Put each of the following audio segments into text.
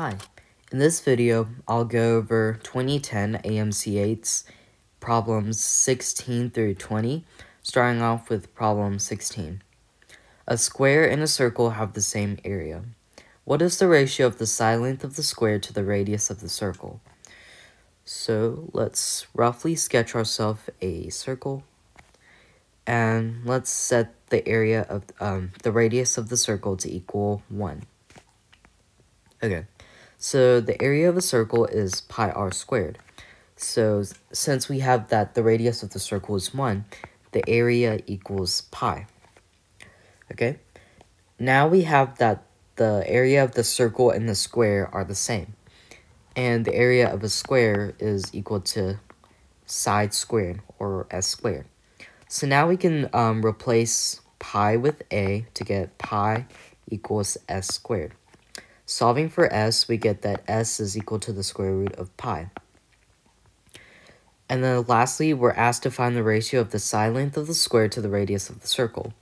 Hi, in this video, I'll go over 2010 AMC8's problems 16 through 20, starting off with problem 16. A square and a circle have the same area. What is the ratio of the side length of the square to the radius of the circle? So let's roughly sketch ourselves a circle and let's set the area of um, the radius of the circle to equal 1. Okay, so the area of a circle is pi r squared. So since we have that the radius of the circle is 1, the area equals pi. Okay, now we have that the area of the circle and the square are the same. And the area of a square is equal to side squared, or s squared. So now we can um, replace pi with a to get pi equals s squared. Solving for s, we get that s is equal to the square root of pi. And then lastly, we're asked to find the ratio of the side length of the square to the radius of the circle,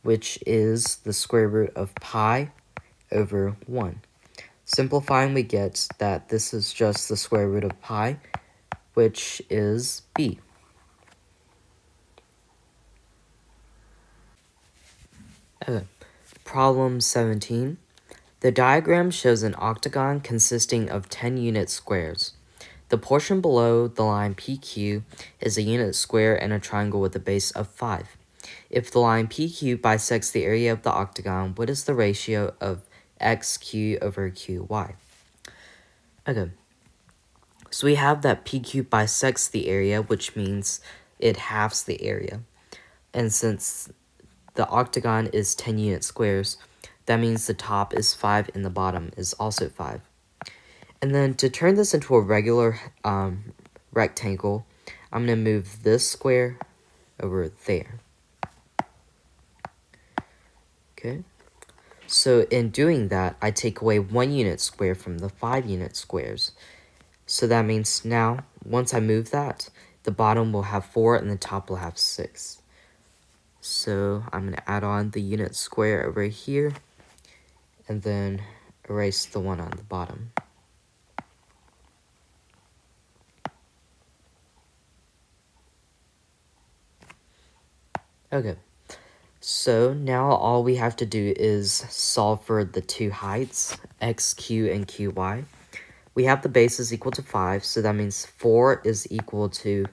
which is the square root of pi over 1. Simplifying, we get that this is just the square root of pi, which is b. Okay. Problem 17. The diagram shows an octagon consisting of 10 unit squares. The portion below the line PQ is a unit square and a triangle with a base of 5. If the line PQ bisects the area of the octagon, what is the ratio of xq over qy? Okay, so we have that PQ bisects the area, which means it halves the area. And since the octagon is 10 unit squares, that means the top is 5 and the bottom is also 5. And then to turn this into a regular um, rectangle, I'm going to move this square over there. Okay. So in doing that, I take away 1 unit square from the 5 unit squares. So that means now, once I move that, the bottom will have 4 and the top will have 6. So I'm going to add on the unit square over here and then erase the one on the bottom. Okay, so now all we have to do is solve for the two heights, xq and qy. We have the bases equal to 5, so that means 4 is equal to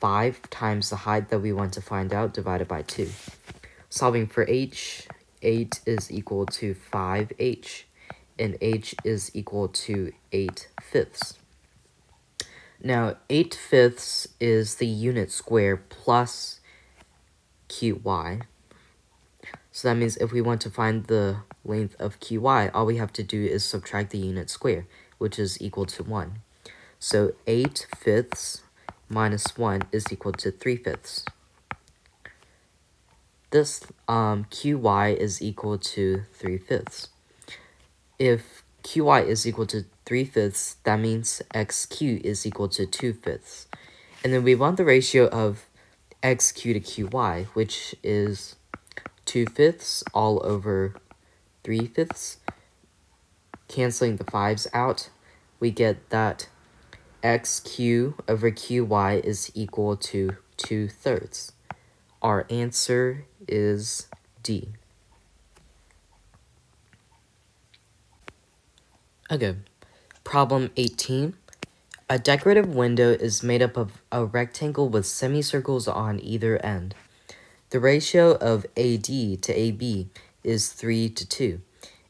5 times the height that we want to find out divided by 2. Solving for h, 8 is equal to 5h, and h is equal to 8 fifths. Now, 8 fifths is the unit square plus qy. So that means if we want to find the length of qy, all we have to do is subtract the unit square, which is equal to 1. So 8 fifths minus 1 is equal to 3 fifths this um, qy is equal to 3 fifths. If qy is equal to 3 fifths, that means xq is equal to 2 fifths. And then we want the ratio of xq to qy, which is 2 fifths all over 3 fifths. Canceling the 5's out, we get that xq over qy is equal to 2 thirds. Our answer is D. Okay, problem 18. A decorative window is made up of a rectangle with semicircles on either end. The ratio of AD to AB is 3 to 2,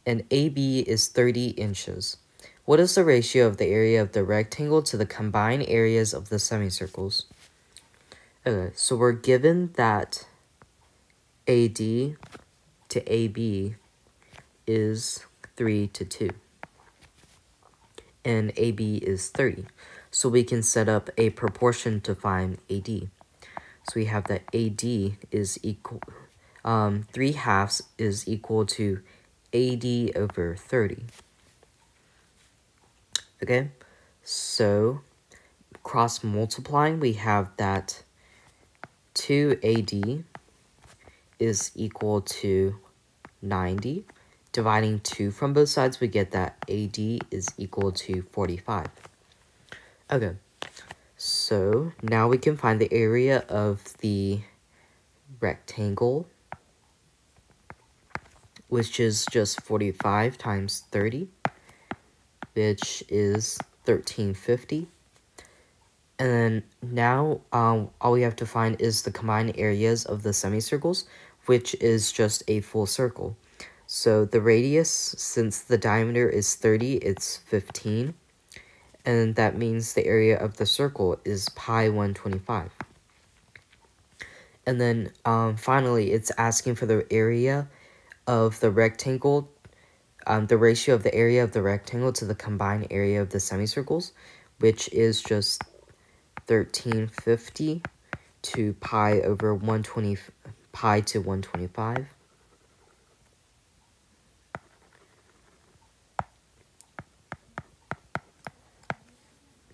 and AB is 30 inches. What is the ratio of the area of the rectangle to the combined areas of the semicircles? Okay, so we're given that AD to AB is 3 to 2. And AB is 30. So we can set up a proportion to find AD. So we have that AD is equal, um, 3 halves is equal to AD over 30. Okay, so cross multiplying, we have that 2AD is equal to 90 dividing 2 from both sides, we get that AD is equal to 45. Okay, so now we can find the area of the rectangle, which is just 45 times 30, which is 1350. And then now um, all we have to find is the combined areas of the semicircles, which is just a full circle. So the radius, since the diameter is 30, it's 15. And that means the area of the circle is pi 125. And then um, finally, it's asking for the area of the rectangle, um, the ratio of the area of the rectangle to the combined area of the semicircles, which is just 1350 to pi over 120, pi to 125.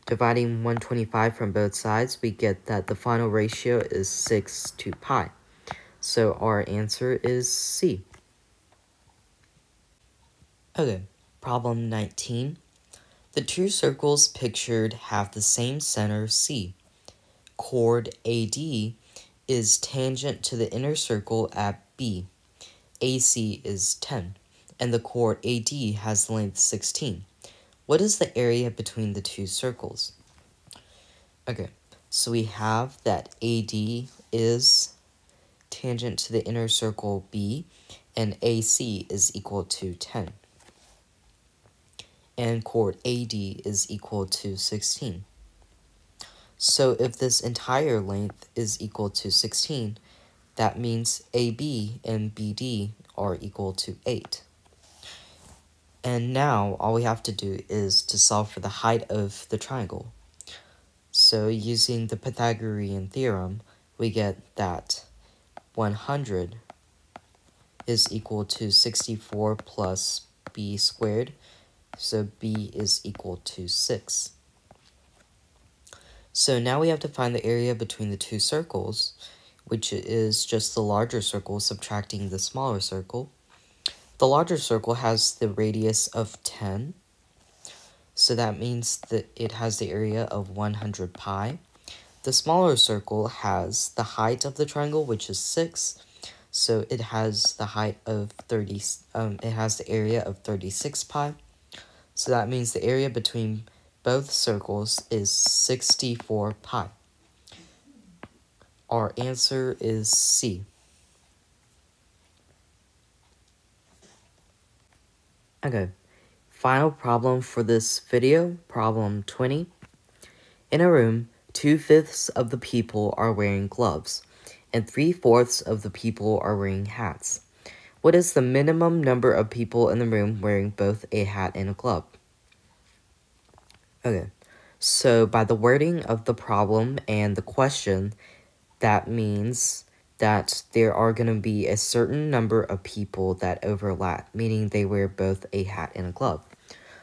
Dividing 125 from both sides, we get that the final ratio is 6 to pi. So our answer is C. Okay, problem 19. The two circles pictured have the same center C. Chord AD is tangent to the inner circle at B. AC is 10, and the chord AD has length 16. What is the area between the two circles? Okay, so we have that AD is tangent to the inner circle B, and AC is equal to 10. And chord AD is equal to 16. So if this entire length is equal to 16, that means AB and BD are equal to 8. And now all we have to do is to solve for the height of the triangle. So using the Pythagorean theorem, we get that 100 is equal to 64 plus b squared, so b is equal to 6. So now we have to find the area between the two circles, which is just the larger circle subtracting the smaller circle. The larger circle has the radius of 10, so that means that it has the area of 100 pi. The smaller circle has the height of the triangle, which is 6, so it has the height of 30, um, it has the area of 36 pi. So that means the area between both circles is 64 pi. Our answer is C. Okay, final problem for this video, problem 20. In a room, two-fifths of the people are wearing gloves, and three-fourths of the people are wearing hats. What is the minimum number of people in the room wearing both a hat and a glove? Okay, so by the wording of the problem and the question, that means that there are going to be a certain number of people that overlap, meaning they wear both a hat and a glove.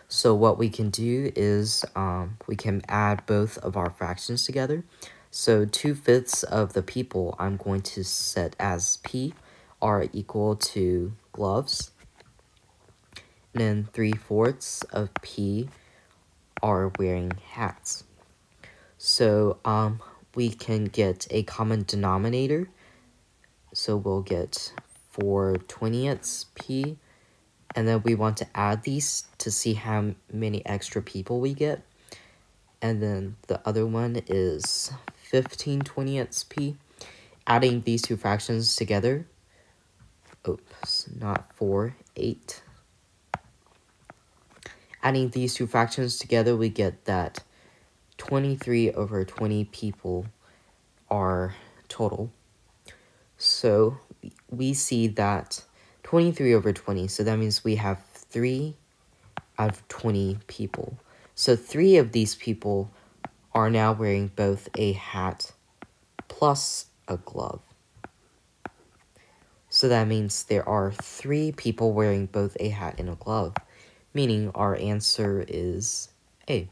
So what we can do is um, we can add both of our fractions together. So 2 fifths of the people I'm going to set as P are equal to gloves. And then 3 fourths of P are wearing hats. So um, we can get a common denominator so we'll get 4 20ths p. And then we want to add these to see how many extra people we get. And then the other one is 15 20ths p. Adding these two fractions together. Oops, not 4, 8. Adding these two fractions together, we get that 23 over 20 people are total. So we see that 23 over 20, so that means we have 3 out of 20 people. So 3 of these people are now wearing both a hat plus a glove. So that means there are 3 people wearing both a hat and a glove, meaning our answer is A.